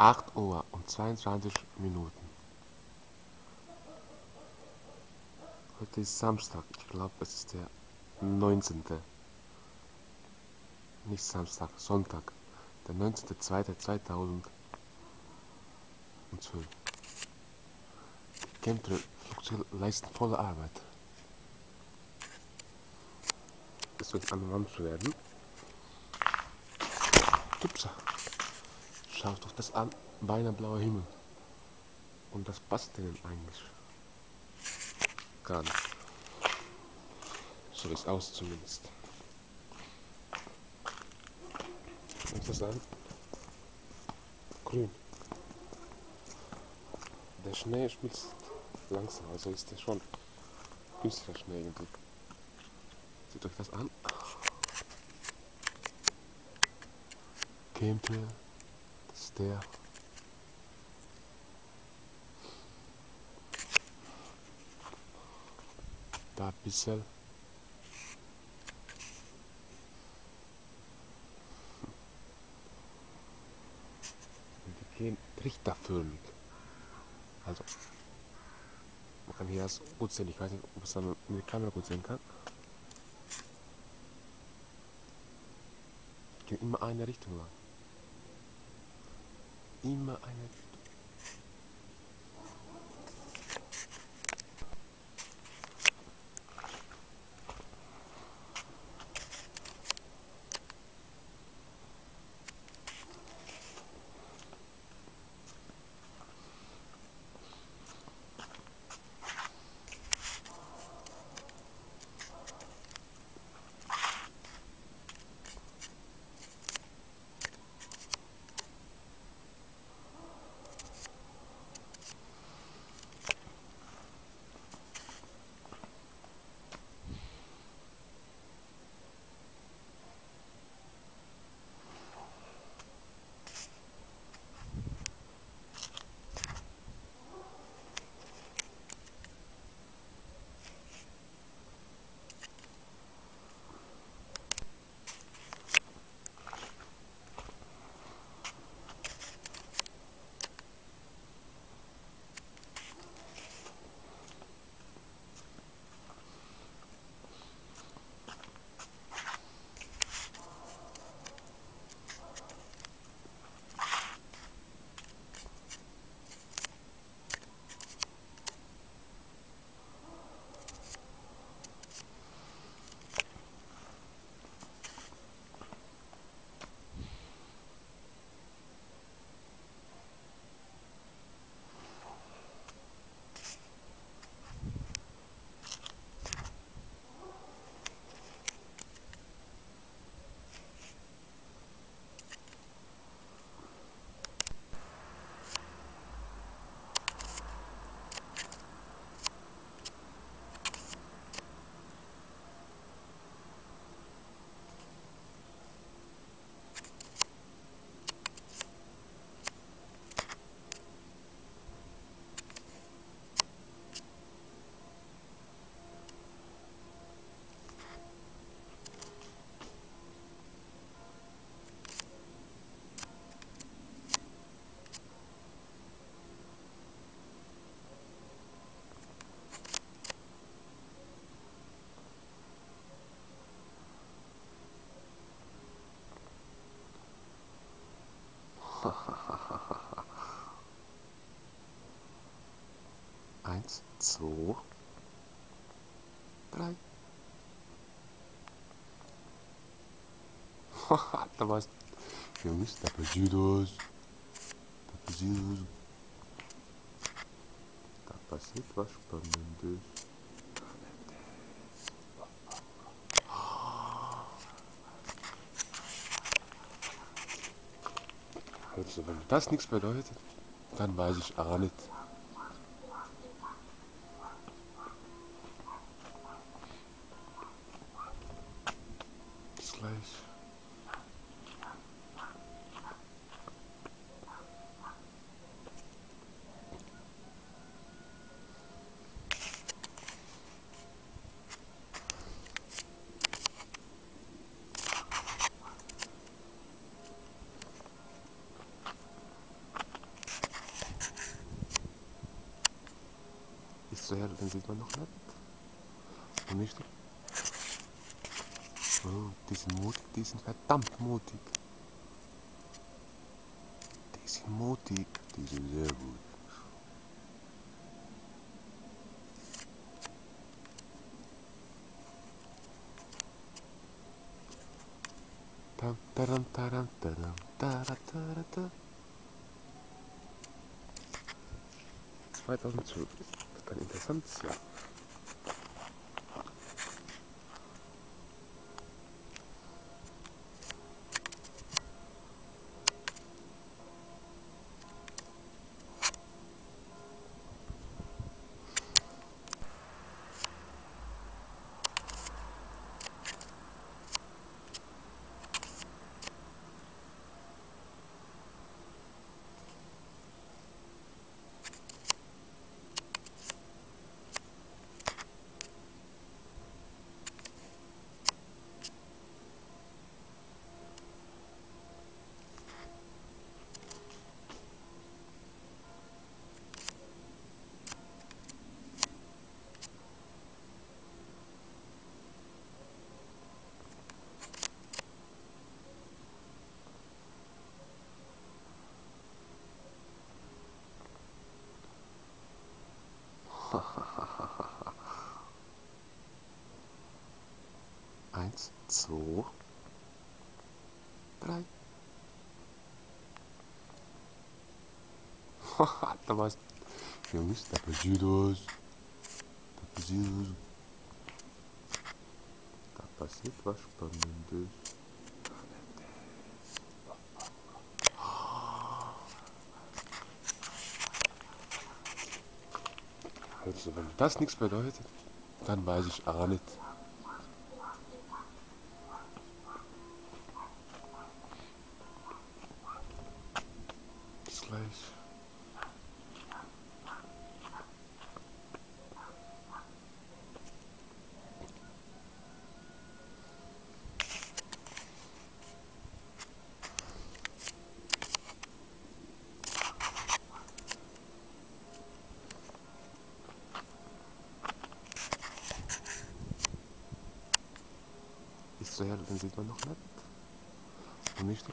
8 Uhr und 22 Minuten. Heute ist Samstag. Ich glaube, es ist der 19. Nicht Samstag, Sonntag. Der 19.02.2012. Die Chemtrail-Flugzeuge leisten volle Arbeit. Es wird an Mann zu werden. Upsa. Schaut doch das an. Beinahe blauer Himmel. Und das passt denen eigentlich. Gar nicht. So ist aus zumindest. Was ist das an? Grün. Der Schnee schmilzt langsam, also ist der schon künstlicher Schnee irgendwie. Seht euch das an. Ist der. Da ein bisschen. Die gehen trichterförmig. Also, man kann hier das gut sehen. Ich weiß nicht, ob es dann mit der Kamera gut sehen kann. Gehen immer eine Richtung lang. Immer eine zwei, drei. da war's. Jungs, da passiert was. Da passiert was. Da passiert was Spannendes. Also, wenn das nichts bedeutet, dann weiß ich auch nicht. Den sieht man noch nicht. Und nicht Oh, die sind mutig, die sind verdammt mutig. Die sind mutig, die sind sehr gut. Tam, taram, taram, taram, tara, tara, tara. 2012ぱり interessant ですよ 2, 3. Hatta was. Jungs, da passiert was. Da passiert was. Da passiert was Spannendes. Also, wenn das nichts bedeutet, dann weiß ich auch nicht. So hell, den sieht man noch nicht. Und nicht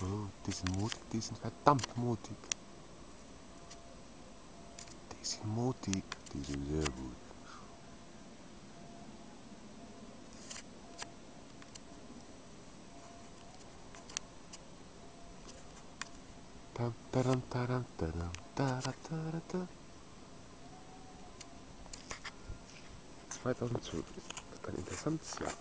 Oh, die sind mutig, die sind verdammt mutig. Die sind mutig, die sind sehr gut. Tam, taram, taram, taram, tara, tara, tara. 2012 wird ein interessantes Jahr.